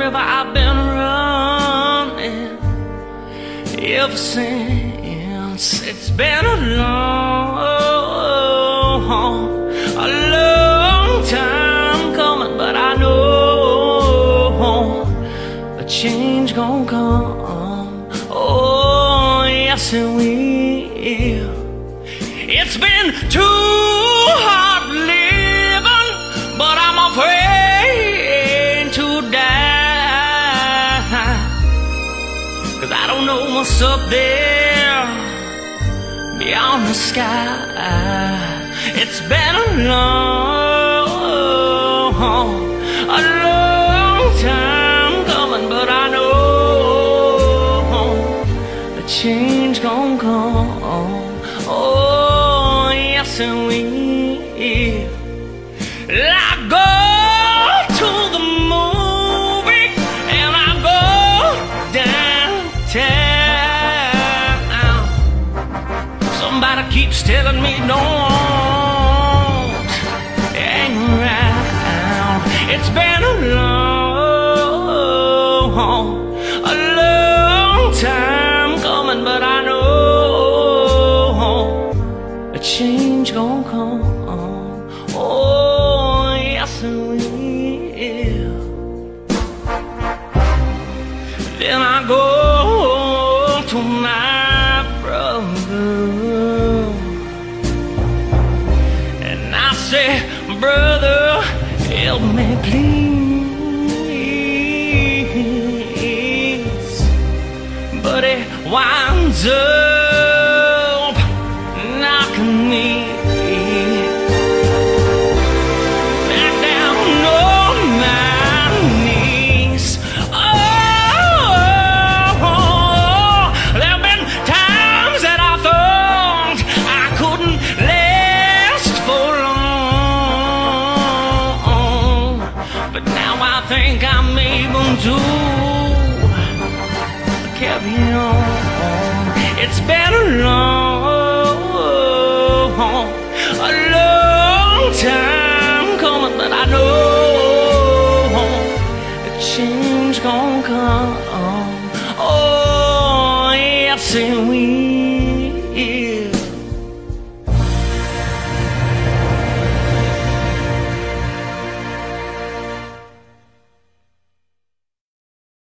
river I've been running ever since. It's been a long, a long time coming, but I know a change gonna come. Oh, yes it will. It's been too hard living, but I'm afraid. What's up there beyond the sky. It's been a long, a long time coming, but I know a change gonna come. Oh, yes, it will. Keeps telling me don't hang around. It's been a long, a long time coming, but I know a change gonna come. Oh, yes, it will. Then I go to my brother say, Brother, help me please. But it winds up knocking me to carry on. It's been a long, a long time coming, but I know a change gonna come. Oh, yes, it will.